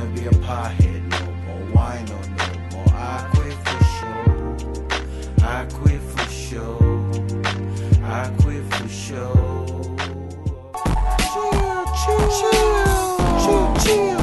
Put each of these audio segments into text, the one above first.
wanna be a pothead no more. Wine or no more. I quit for sure. I quit for sure. I quit for sure. Chill, chill, chill, chill, chill.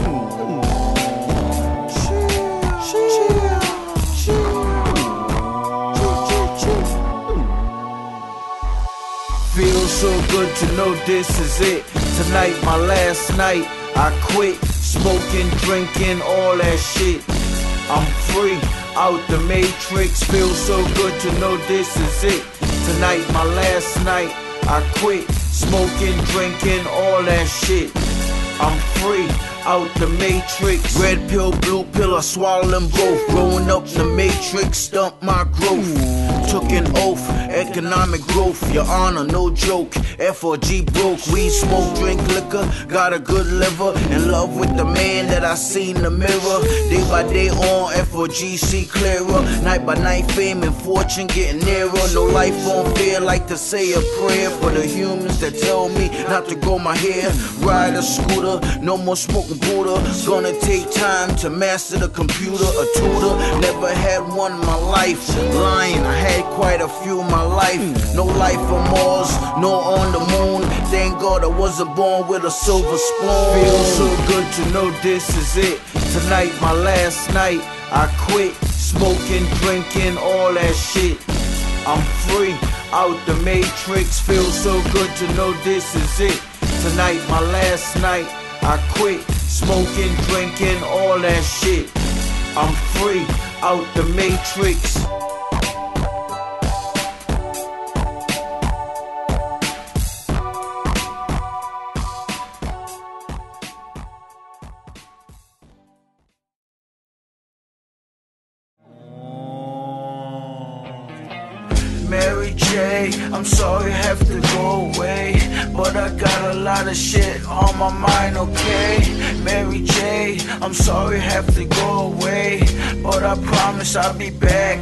Feels so good to know this is it. Tonight, my last night. I quit smoking, drinking, all that shit. I'm free, out the matrix. Feels so good to know this is it. Tonight, my last night. I quit smoking, drinking, all that shit. I'm free, out the matrix. Red pill, blue pill, I swallow them both. Growing up the matrix, stump my growth. Took an oath, economic growth, your honor, no joke. FRG broke, we smoke, drink liquor, got a good liver. In love with the man that I see in the mirror. By day on, FRG clearer. Night by night, fame and fortune getting nearer. No life on fear, like to say a prayer for the humans that tell me not to grow my hair. Ride a scooter, no more smoking Buddha. Gonna take time to master the computer, a tutor. Never had one in my life. Lying, Had quite a few my life. No life on Mars, no on the moon. Thank God I wasn't born with a silver spoon. Feels so good to know this is it. Tonight, my last night. I quit smoking, drinking, all that shit. I'm free, out the matrix. Feels so good to know this is it. Tonight, my last night. I quit smoking, drinking, all that shit. I'm free, out the matrix. Mary J, I'm sorry I have to go away, but I got a lot of shit on my mind, okay? Mary J, I'm sorry I have to go away, but I promise I'll be back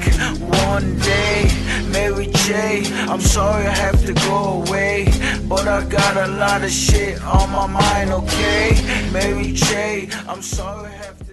one day. Mary J, I'm sorry I have to go away, but I got a lot of shit on my mind, okay? Mary J, I'm sorry I have to